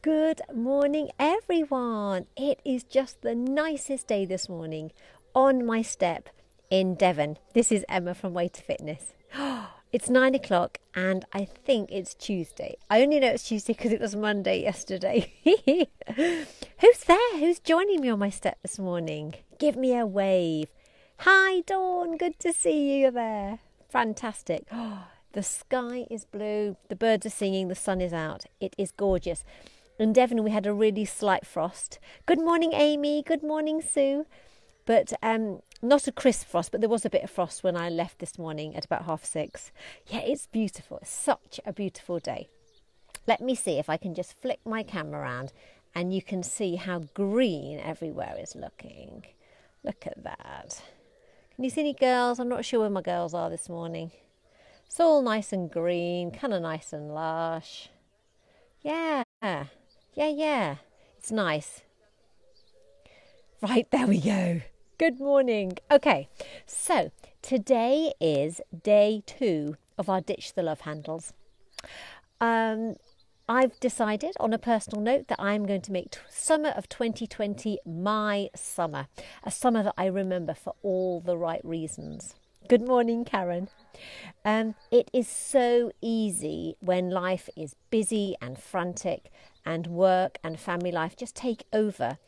Good morning, everyone. It is just the nicest day this morning on my step in Devon. This is Emma from Way to Fitness. It's nine o'clock and I think it's Tuesday. I only know it's Tuesday because it was Monday yesterday. Who's there? Who's joining me on my step this morning? Give me a wave. Hi, Dawn. Good to see you there. Fantastic. the sky is blue. The birds are singing. The sun is out. It is gorgeous. In Devon, we had a really slight frost. Good morning, Amy. Good morning, Sue. But um, not a crisp frost, but there was a bit of frost when I left this morning at about half six. Yeah, it's beautiful. It's such a beautiful day. Let me see if I can just flick my camera around and you can see how green everywhere is looking. Look at that. Can you see any girls? I'm not sure where my girls are this morning. It's all nice and green, kind of nice and lush. Yeah, yeah, yeah. It's nice. Right, there we go. Good morning. Okay, so today is day two of our Ditch the Love handles. Um, I've decided on a personal note that I'm going to make t- summer of 2020 my summer, a summer that I remember for all the right reasons. Good morning, Karen. Um, it is so easy when life is busy and frantic and work and family life just take over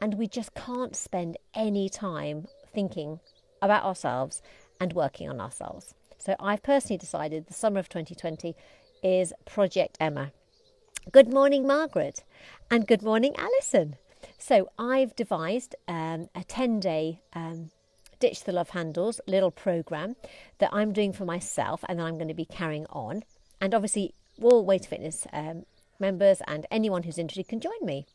and we just can't spend any time thinking about ourselves and working on ourselves. So I've personally decided the summer of 2020 is Project Emma. Good morning, Margaret, and good morning, Alison. So I've devised um, a 10 day um, Ditch the Love Handles little program that I'm doing for myself and then I'm going to be carrying on. And obviously, all Way to Fitness um, members and anyone who's interested can join me.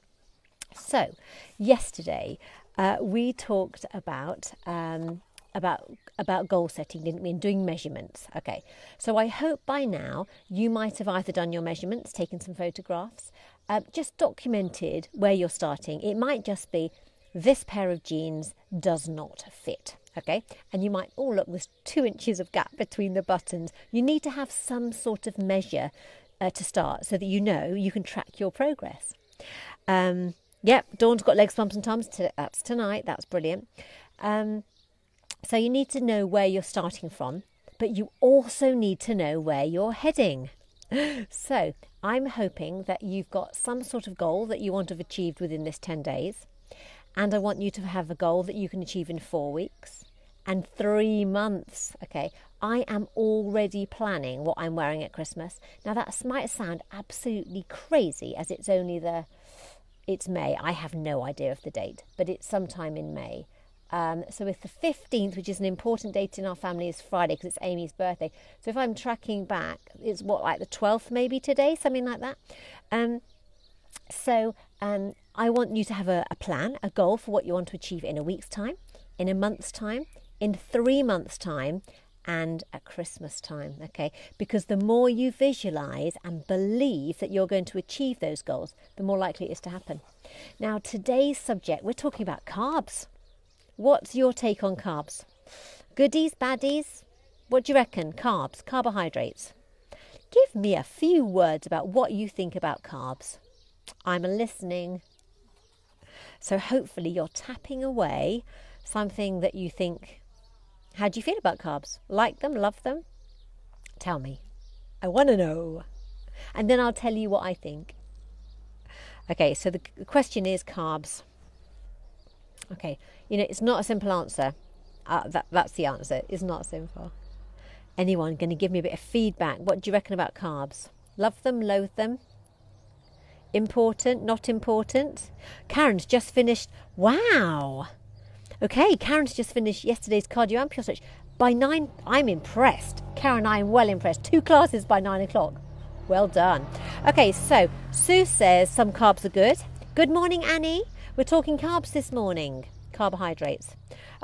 So, yesterday uh, we talked about um, about about goal setting, didn't we? And doing measurements. Okay. So I hope by now you might have either done your measurements, taken some photographs, uh, just documented where you're starting. It might just be this pair of jeans does not fit. Okay, and you might, oh, look, there's two inches of gap between the buttons. You need to have some sort of measure uh, to start so that you know you can track your progress. Um, Yep, Dawn's got legs, bums, and tums. That's tonight. That's brilliant. Um, so you need to know where you're starting from, but you also need to know where you're heading. So I'm hoping that you've got some sort of goal that you want to have achieved within this 10 days. And I want you to have a goal that you can achieve in four weeks and three months. Okay, I am already planning what I'm wearing at Christmas. Now, that might sound absolutely crazy as it's only the it's May. I have no idea of the date, but it's sometime in May. Um, so if the 15th, which is an important date in our family, is Friday because it's Amy's birthday. So if I'm tracking back, it's what, like the 12th maybe today, something like that. Um, so um, I want you to have a, a plan, a goal for what you want to achieve in a week's time, in a month's time, in three months' time, and at Christmas time, okay? Because the more you visualize and believe that you're going to achieve those goals, the more likely it is to happen. Now, today's subject, we're talking about carbs. What's your take on carbs? Goodies, baddies? What do you reckon? Carbs, carbohydrates. Give me a few words about what you think about carbs. I'm listening. So, hopefully, you're tapping away something that you think how do you feel about carbs? Like them? Love them? Tell me. I want to know. And then I'll tell you what I think. Okay, so the question is carbs. Okay, you know, it's not a simple answer. Uh, that, that's the answer. It's not simple. Anyone going to give me a bit of feedback? What do you reckon about carbs? Love them, loathe them? Important, not important? Karen's just finished. Wow! Okay, Karen's just finished yesterday's cardio and pure stretch. By nine, I'm impressed. Karen, I am well impressed. Two classes by nine o'clock. Well done. Okay, so Sue says some carbs are good. Good morning, Annie. We're talking carbs this morning, carbohydrates.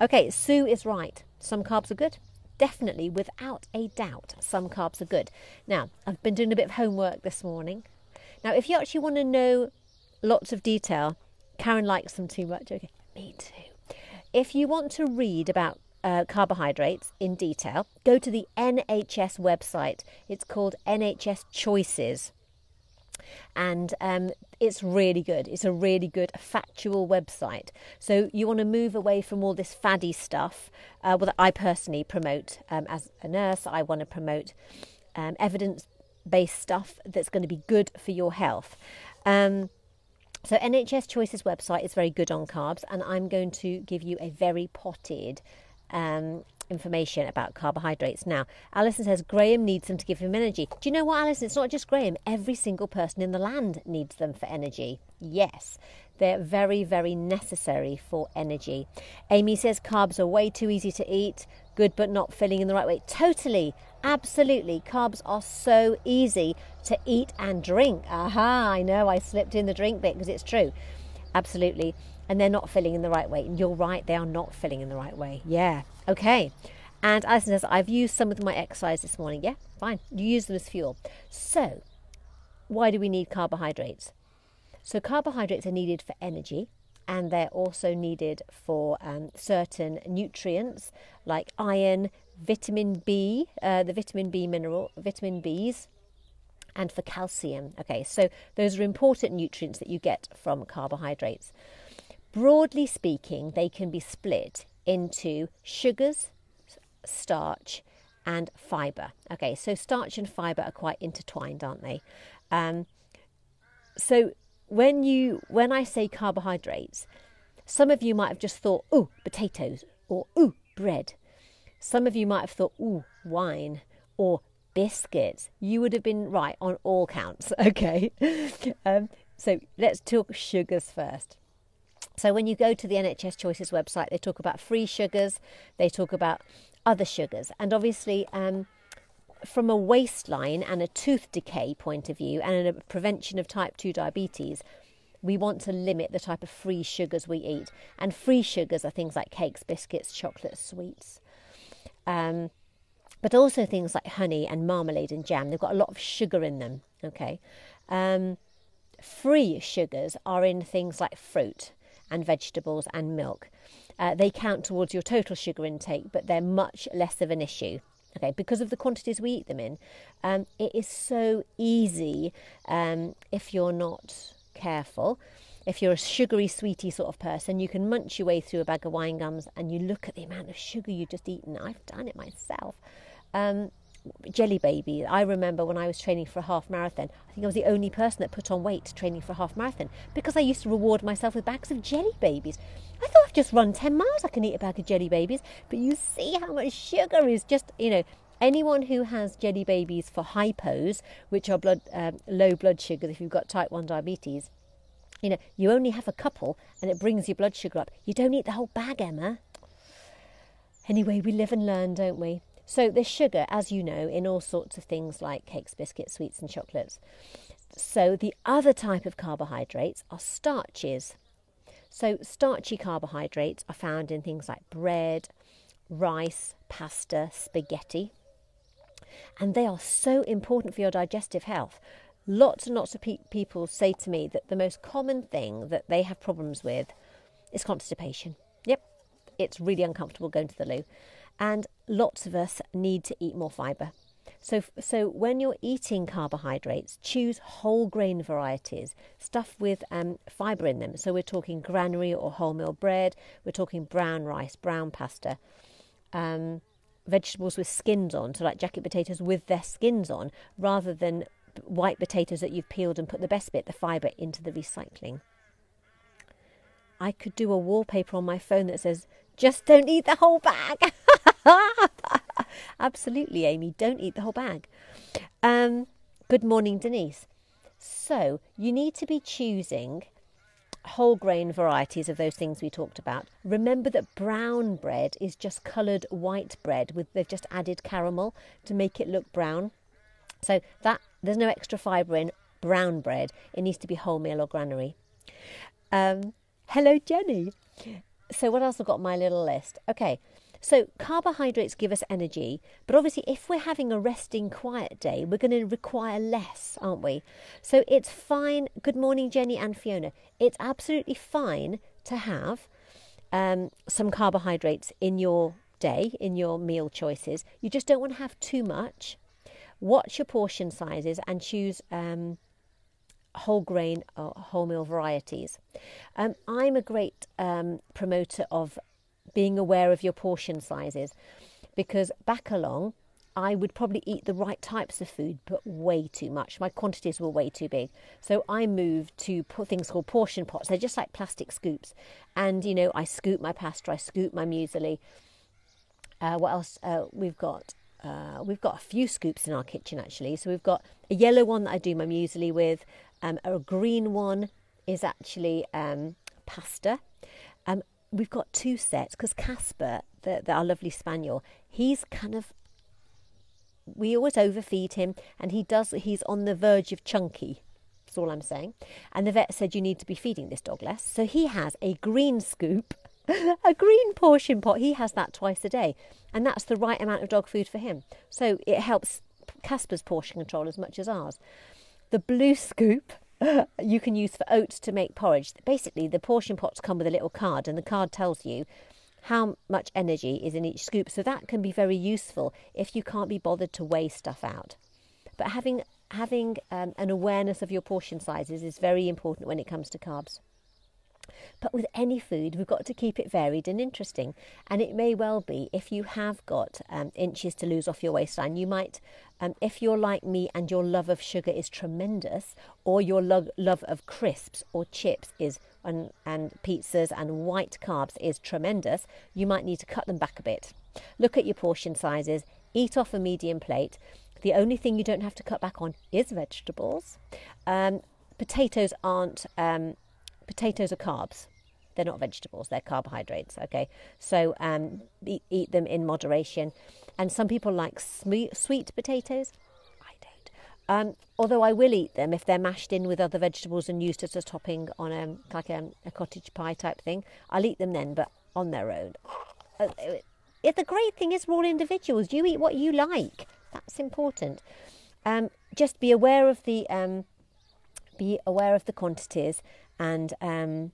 Okay, Sue is right. Some carbs are good. Definitely, without a doubt, some carbs are good. Now, I've been doing a bit of homework this morning. Now, if you actually want to know lots of detail, Karen likes them too much. Okay, me too. If you want to read about uh, carbohydrates in detail, go to the NHS website. It's called NHS Choices. and um, it's really good. It's a really good factual website. So you want to move away from all this faddy stuff. Uh, well, I personally promote um, as a nurse. I want to promote um, evidence-based stuff that's going to be good for your health. Um, so NHS Choices website is very good on carbs, and I'm going to give you a very potted um, information about carbohydrates. Now, Alison says Graham needs them to give him energy. Do you know what, Alison? It's not just Graham. Every single person in the land needs them for energy. Yes, they're very, very necessary for energy. Amy says carbs are way too easy to eat, good but not filling in the right way. Totally, absolutely. Carbs are so easy to eat and drink. Aha, I know I slipped in the drink bit because it's true. Absolutely and they're not filling in the right way. And you're right, they are not filling in the right way. Yeah, okay. And Alison says, I've used some of my exercise this morning. Yeah, fine. You use them as fuel. So, why do we need carbohydrates? So, carbohydrates are needed for energy and they're also needed for um, certain nutrients like iron, vitamin B, uh, the vitamin B mineral, vitamin Bs, and for calcium. Okay, so those are important nutrients that you get from carbohydrates. Broadly speaking, they can be split into sugars, starch, and fibre. Okay, so starch and fibre are quite intertwined, aren't they? Um, so when you when I say carbohydrates, some of you might have just thought, oh, potatoes, or oh, bread. Some of you might have thought, oh, wine, or biscuits. You would have been right on all counts. Okay, um, so let's talk sugars first. So when you go to the NHS Choices website, they talk about free sugars, they talk about other sugars, and obviously. Um, from a waistline and a tooth decay point of view and a prevention of type 2 diabetes, we want to limit the type of free sugars we eat. And free sugars are things like cakes, biscuits, chocolate, sweets. Um, but also things like honey and marmalade and jam. They've got a lot of sugar in them. Okay. Um, free sugars are in things like fruit and vegetables and milk. Uh, they count towards your total sugar intake, but they're much less of an issue. Okay, because of the quantities we eat them in, um, it is so easy um, if you're not careful. If you're a sugary, sweetie sort of person, you can munch your way through a bag of wine gums and you look at the amount of sugar you've just eaten. I've done it myself. Um, jelly baby. I remember when I was training for a half marathon, I think I was the only person that put on weight training for a half marathon because I used to reward myself with bags of jelly babies. I thought I've just run 10 miles, I can eat a bag of jelly babies. But you see how much sugar is just, you know, anyone who has jelly babies for hypos, which are blood um, low blood sugar if you've got type 1 diabetes. You know, you only have a couple and it brings your blood sugar up. You don't eat the whole bag, Emma. Anyway, we live and learn, don't we? So there's sugar, as you know, in all sorts of things like cakes, biscuits, sweets, and chocolates. So the other type of carbohydrates are starches. So starchy carbohydrates are found in things like bread, rice, pasta, spaghetti. And they are so important for your digestive health. Lots and lots of pe- people say to me that the most common thing that they have problems with is constipation. Yep, it's really uncomfortable going to the loo and lots of us need to eat more fibre. So, so when you're eating carbohydrates, choose whole grain varieties, stuff with um, fibre in them. So we're talking granary or wholemeal bread, we're talking brown rice, brown pasta, um, vegetables with skins on, so like jacket potatoes with their skins on, rather than white potatoes that you've peeled and put the best bit, the fibre, into the recycling. I could do a wallpaper on my phone that says, just don't eat the whole bag. Absolutely, Amy. Don't eat the whole bag. Um, good morning, Denise. So, you need to be choosing whole grain varieties of those things we talked about. Remember that brown bread is just coloured white bread with they've just added caramel to make it look brown. So that there's no extra fibre in brown bread. It needs to be wholemeal or granary. Um, hello, Jenny. So what else I've got on my little list? Okay, so carbohydrates give us energy, but obviously, if we're having a resting, quiet day, we're going to require less, aren't we? So it's fine. Good morning, Jenny and Fiona. It's absolutely fine to have um, some carbohydrates in your day, in your meal choices. You just don't want to have too much. Watch your portion sizes and choose um, whole grain or wholemeal varieties. Um, I'm a great um, promoter of being aware of your portion sizes because back along I would probably eat the right types of food, but way too much. My quantities were way too big. So I moved to put things called portion pots. They're just like plastic scoops. And, you know, I scoop my pasta, I scoop my muesli. Uh, what else? Uh, we've got uh, we've got a few scoops in our kitchen actually. So we've got a yellow one that I do my muesli with. Um, a green one is actually um, pasta. Um, we've got two sets because Casper, the, the, our lovely spaniel, he's kind of we always overfeed him and he does he's on the verge of chunky that's all i'm saying. And the vet said you need to be feeding this dog less. So he has a green scoop a green portion pot. He has that twice a day and that's the right amount of dog food for him. So it helps casper's portion control as much as ours. The blue scoop you can use for oats to make porridge basically the portion pots come with a little card and the card tells you how much energy is in each scoop. So that can be very useful if you can't be bothered to weigh stuff out. But having having um, an awareness of your portion sizes is very important when it comes to carbs. But with any food, we've got to keep it varied and interesting. And it may well be if you have got um, inches to lose off your waistline, you might, um, if you're like me and your love of sugar is tremendous, or your lo- love of crisps or chips is and, and pizzas and white carbs is tremendous, you might need to cut them back a bit. Look at your portion sizes, eat off a medium plate. The only thing you don't have to cut back on is vegetables. Um, potatoes aren't um, potatoes are carbs. They're not vegetables, they're carbohydrates. Okay, so um, eat, eat, them in moderation. And some people like sweet, sweet potatoes. I don't. Um, although I will eat them if they're mashed in with other vegetables and used as a topping on a, like a, a cottage pie type thing. I'll eat them then, but on their own. Uh, uh the great thing is we're all individuals. You eat what you like. That's important. Um, just be aware of the um, be aware of the quantities and um,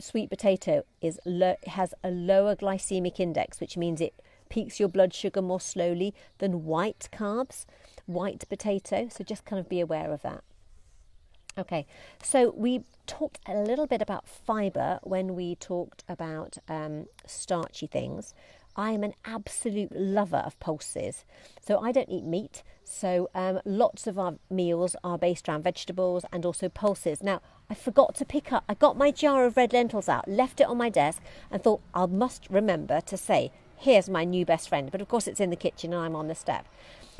sweet potato is lo- has a lower glycemic index, which means it peaks your blood sugar more slowly than white carbs, white potato. So just kind of be aware of that. Okay, so we talked a little bit about fibre when we talked about um, starchy things. I am an absolute lover of pulses. So I don't eat meat. So um, lots of our meals are based around vegetables and also pulses. Now, I forgot to pick up, I got my jar of red lentils out, left it on my desk, and thought I must remember to say, here's my new best friend. But of course, it's in the kitchen and I'm on the step.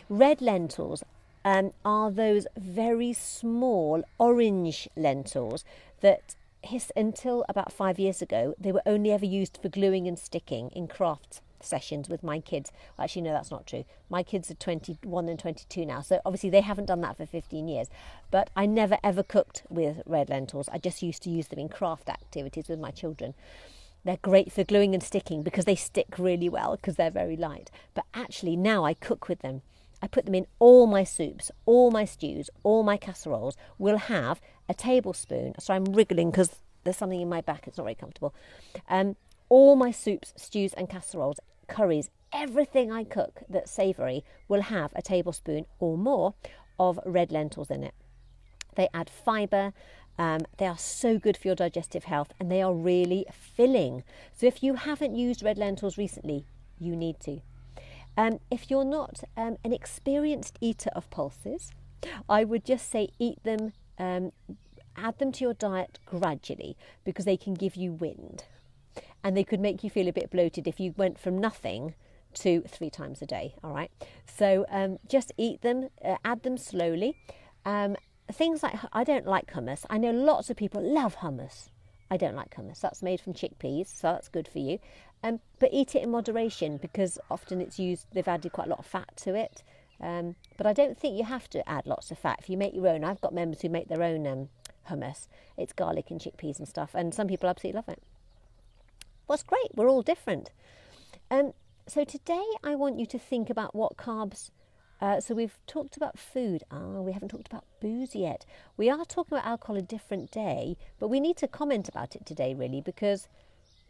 Red lentils um, are those very small orange lentils that his, until about five years ago, they were only ever used for gluing and sticking in craft sessions with my kids. Actually, no, that's not true. My kids are 21 and 22 now, so obviously they haven't done that for 15 years. But I never ever cooked with red lentils. I just used to use them in craft activities with my children. They're great for gluing and sticking because they stick really well because they're very light. But actually, now I cook with them. I put them in all my soups, all my stews, all my casseroles. We'll have a tablespoon. So I'm wriggling because there's something in my back. It's not very comfortable. Um, all my soups, stews, and casseroles curries, everything I cook that's savoury will have a tablespoon or more of red lentils in it. They add fibre, um, they are so good for your digestive health, and they are really filling. So if you haven't used red lentils recently, you need to. Um, if you're not um, an experienced eater of pulses, I would just say eat them, um, add them to your diet gradually because they can give you wind and they could make you feel a bit bloated if you went from nothing to three times a day. All right, so um, just eat them, uh, add them slowly. Um, things like I don't like hummus. I know lots of people love hummus. I don't like hummus. That's made from chickpeas, so that's good for you. Um, but eat it in moderation because often it's used. They've added quite a lot of fat to it. Um, but I don't think you have to add lots of fat if you make your own. I've got members who make their own um, hummus. It's garlic and chickpeas and stuff, and some people absolutely love it. What's great, we're all different. Um, so today I want you to think about what carbs. Uh, so we've talked about food. Ah, we haven't talked about booze yet. We are talking about alcohol a different day, but we need to comment about it today really because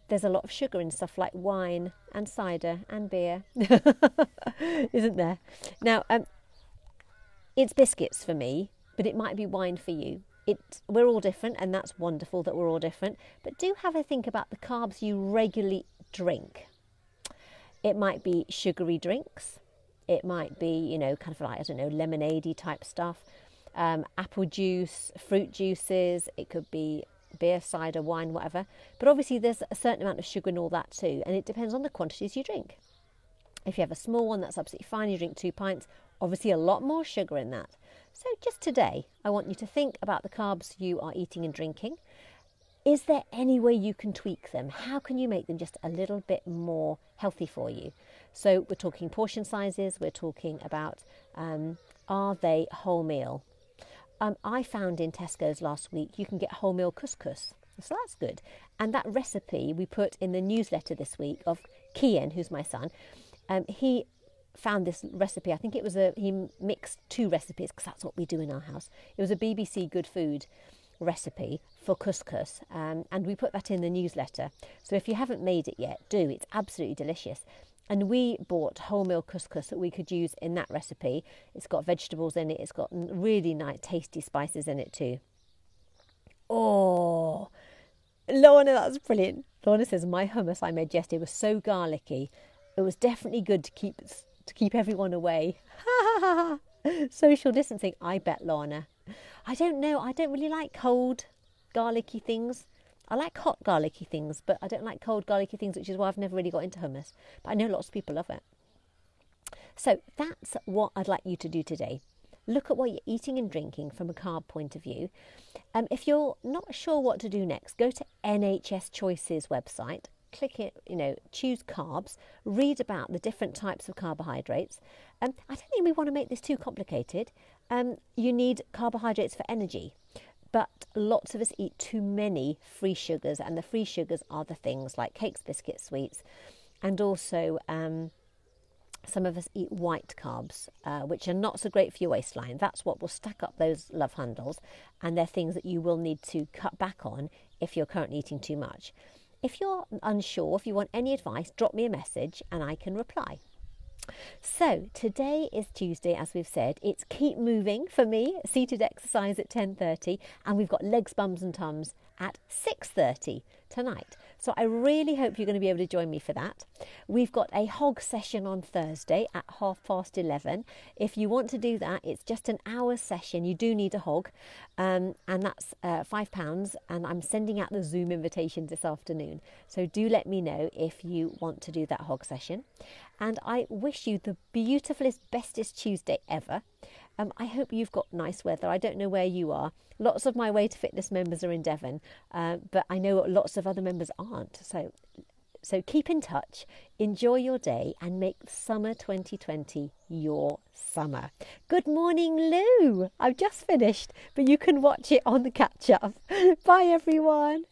there's a lot of sugar in stuff like wine and cider and beer, isn't there? Now, um, it's biscuits for me. but it might be wine for you. It, we're all different, and that's wonderful that we're all different. But do have a think about the carbs you regularly drink. It might be sugary drinks. It might be, you know, kind of like, I don't know, lemonade type stuff. Um, apple juice, fruit juices. It could be beer, cider, wine, whatever. But obviously, there's a certain amount of sugar in all that too, and it depends on the quantities you drink. If you have a small one, that's absolutely fine. You drink two pints, obviously, a lot more sugar in that. So, just today, I want you to think about the carbs you are eating and drinking. Is there any way you can tweak them? How can you make them just a little bit more healthy for you? So, we're talking portion sizes, we're talking about um, are they whole meal? Um, I found in Tesco's last week you can get wholemeal couscous. So that's good. And that recipe we put in the newsletter this week of Kian, who's my son. Um, he found this recipe. I think it was a he mixed two recipes because that's what we do in our house. It was a BBC Good Food recipe for couscous, um, and we put that in the newsletter. So if you haven't made it yet, do. It's absolutely delicious. And we bought wholemeal couscous that we could use in that recipe. It's got vegetables in it. It's got really nice, tasty spices in it too. Oh, Lorna, that's brilliant. Lorna says my hummus I made yesterday was so garlicky. It was definitely good to keep to keep everyone away. Social distancing, I bet, Lorna. I don't know. I don't really like cold, garlicky things. I like hot garlicky things, but I don't like cold garlicky things, which is why I've never really got into hummus. But I know lots of people love it. So that's what I'd like you to do today. Look at what you're eating and drinking from a carb point of view. Um, if you're not sure what to do next, go to NHS Choices website click it, you know, choose carbs, read about the different types of carbohydrates. Um, I don't think we want to make this too complicated. Um, you need carbohydrates for energy, but lots of us eat too many free sugars, and the free sugars are the things like cakes, biscuits, sweets, and also um, some of us eat white carbs, uh, which are not so great for your waistline. That's what will stack up those love handles, and they're things that you will need to cut back on if you're currently eating too much. If you're unsure, if you want any advice, drop me a message and I can reply. So today is Tuesday, as we've said. It's keep moving for me. Seated exercise at 10:30, and we've got legs, bums, and tums at 6:30 tonight. So I really hope you're going to be able to join me for that. We've got a hog session on Thursday at half past 11. If you want to do that, it's just an hour session. You do need a hog, um, and that's uh, £5. And I'm sending out the Zoom invitations this afternoon. So do let me know if you want to do that hog session. And I wish you the beautifulest, bestest Tuesday ever. Um, I hope you've got nice weather. I don't know where you are. Lots of my Way to Fitness members are in Devon, uh, but I know lots of other members aren't. So, so keep in touch, enjoy your day, and make summer 2020 your summer. Good morning, Lou. I've just finished, but you can watch it on the catch up. Bye, everyone.